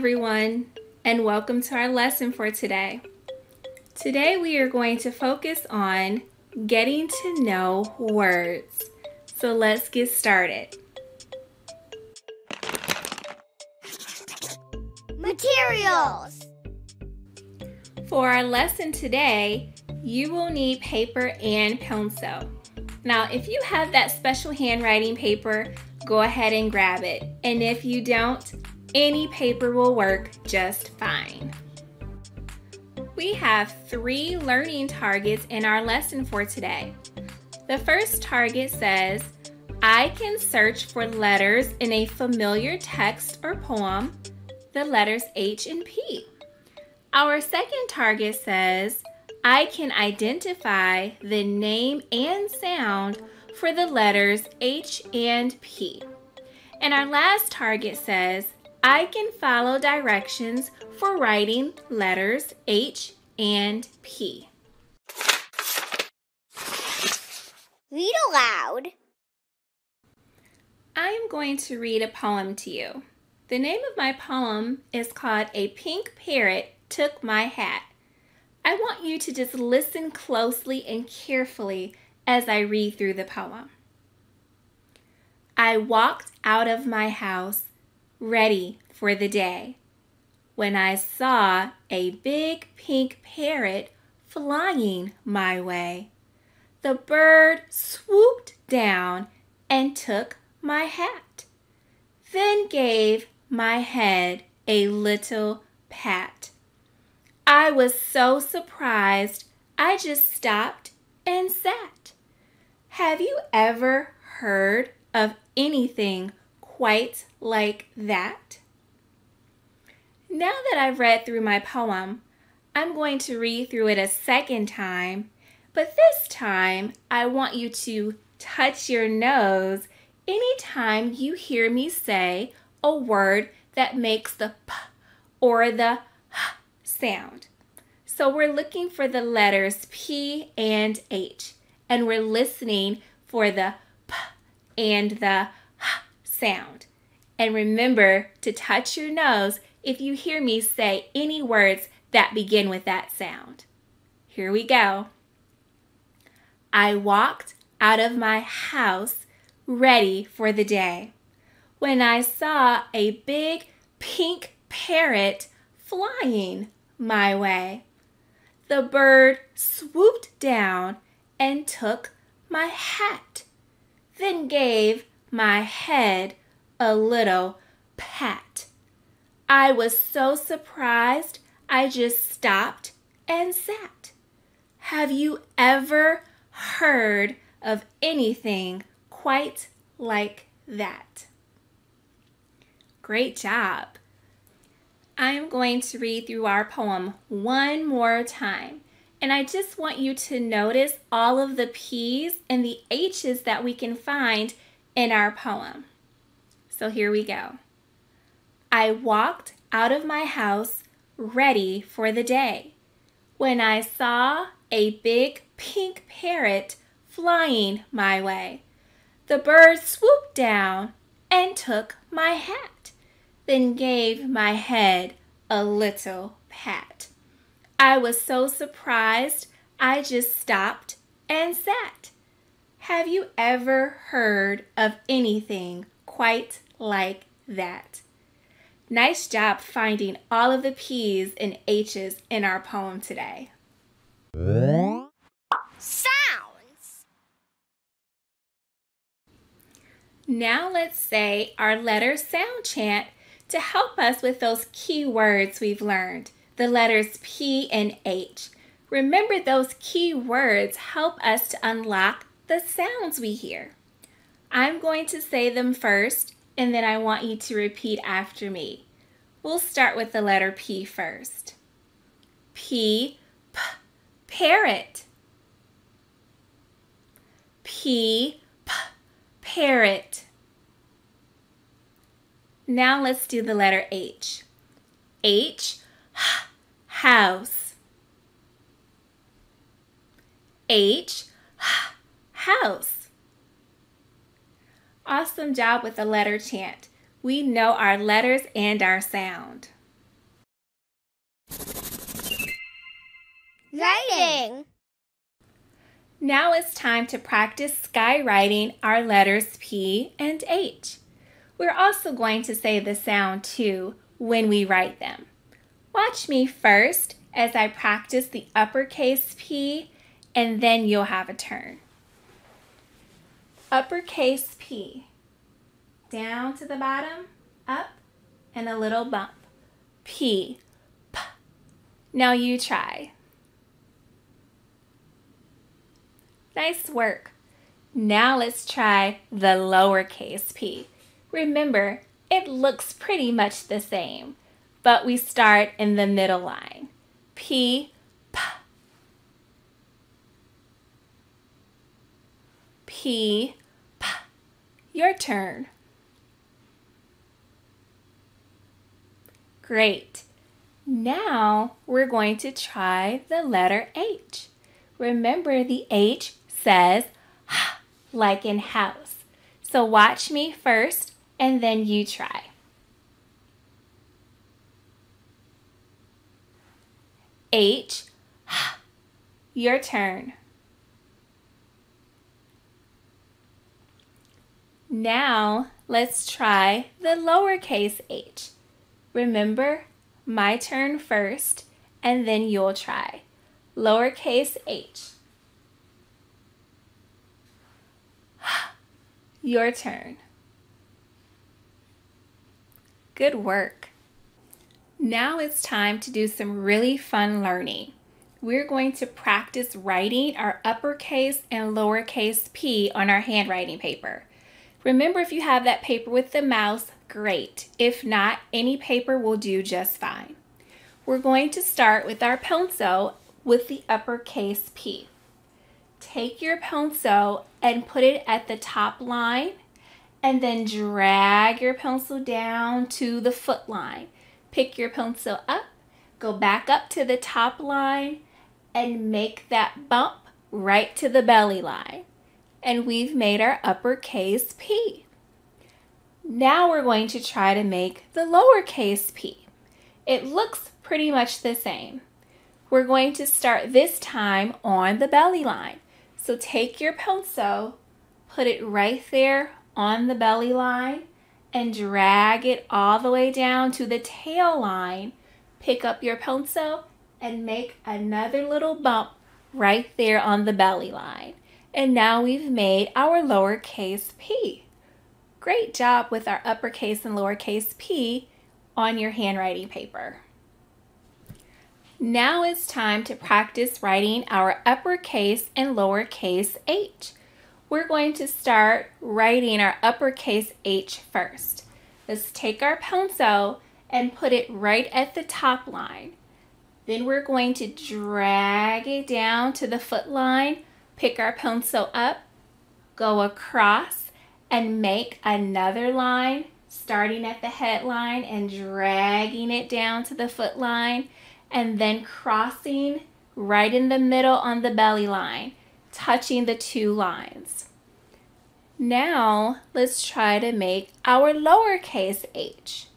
everyone, and welcome to our lesson for today. Today we are going to focus on getting to know words. So let's get started. Materials For our lesson today, you will need paper and pencil. Now, if you have that special handwriting paper, go ahead and grab it. And if you don't, any paper will work just fine. We have three learning targets in our lesson for today. The first target says, I can search for letters in a familiar text or poem, the letters H and P. Our second target says, I can identify the name and sound for the letters H and P. And our last target says, I can follow directions for writing letters H and P. Read aloud. I am going to read a poem to you. The name of my poem is called A Pink Parrot Took My Hat. I want you to just listen closely and carefully as I read through the poem. I walked out of my house ready for the day when I saw a big pink parrot flying my way. The bird swooped down and took my hat, then gave my head a little pat. I was so surprised I just stopped and sat. Have you ever heard of anything quite like that? Now that I've read through my poem, I'm going to read through it a second time, but this time I want you to touch your nose anytime you hear me say a word that makes the p or the h sound. So we're looking for the letters P and H, and we're listening for the p and the sound. And remember to touch your nose if you hear me say any words that begin with that sound. Here we go. I walked out of my house ready for the day when I saw a big pink parrot flying my way. The bird swooped down and took my hat, then gave my head a little pat. I was so surprised I just stopped and sat. Have you ever heard of anything quite like that? Great job. I am going to read through our poem one more time. And I just want you to notice all of the P's and the H's that we can find in our poem. So here we go. I walked out of my house ready for the day when I saw a big pink parrot flying my way. The bird swooped down and took my hat, then gave my head a little pat. I was so surprised I just stopped and sat. Have you ever heard of anything quite like that? Nice job finding all of the P's and H's in our poem today. Sounds. Now let's say our letter sound chant to help us with those key words we've learned, the letters P and H. Remember those key words help us to unlock the sounds we hear. I'm going to say them first and then I want you to repeat after me. We'll start with the letter P first. P, p parrot. P, p parrot. Now let's do the letter H. H, h house. H, h house. Awesome job with the letter chant. We know our letters and our sound. Writing. Now it's time to practice skywriting our letters P and H. We're also going to say the sound too when we write them. Watch me first as I practice the uppercase P and then you'll have a turn. Uppercase P. Down to the bottom, up, and a little bump. P. P. Now you try. Nice work. Now let's try the lowercase p. Remember, it looks pretty much the same, but we start in the middle line. P, P. P, P. Your turn. Great. Now we're going to try the letter H. Remember the H says like in house. So watch me first and then you try. H, your turn. Now let's try the lowercase h. Remember, my turn first and then you'll try. Lowercase h. Your turn. Good work. Now it's time to do some really fun learning. We're going to practice writing our uppercase and lowercase p on our handwriting paper. Remember if you have that paper with the mouse, great. If not, any paper will do just fine. We're going to start with our pencil with the uppercase P. Take your pencil and put it at the top line and then drag your pencil down to the foot line. Pick your pencil up, go back up to the top line and make that bump right to the belly line. And we've made our uppercase P. Now we're going to try to make the lowercase p. It looks pretty much the same. We're going to start this time on the belly line. So take your pencil, put it right there on the belly line, and drag it all the way down to the tail line. Pick up your pencil and make another little bump right there on the belly line. And now we've made our lowercase p. Great job with our uppercase and lowercase p on your handwriting paper. Now it's time to practice writing our uppercase and lowercase h. We're going to start writing our uppercase h first. Let's take our pencil and put it right at the top line. Then we're going to drag it down to the foot line, pick our pencil up, go across, and make another line starting at the headline and dragging it down to the foot line and then crossing right in the middle on the belly line, touching the two lines. Now, let's try to make our lowercase h.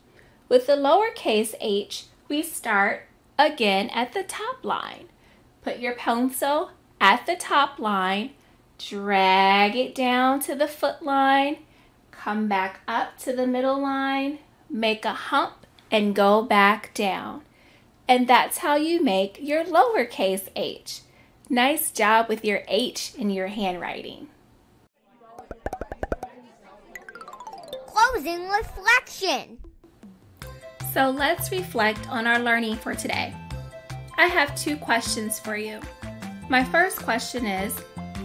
With the lowercase h, we start again at the top line. Put your pencil at the top line, drag it down to the foot line, come back up to the middle line, make a hump, and go back down. And that's how you make your lowercase h. Nice job with your H in your handwriting. Closing reflection. So let's reflect on our learning for today. I have two questions for you. My first question is,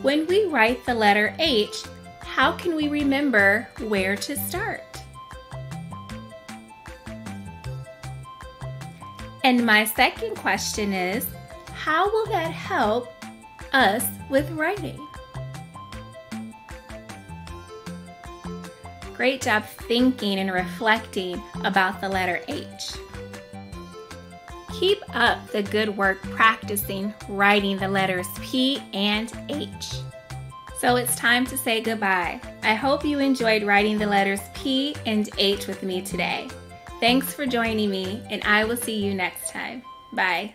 when we write the letter H, how can we remember where to start? And my second question is, how will that help us with writing? Great job thinking and reflecting about the letter H. Keep up the good work practicing writing the letters P and H. So it's time to say goodbye. I hope you enjoyed writing the letters P and H with me today. Thanks for joining me, and I will see you next time. Bye.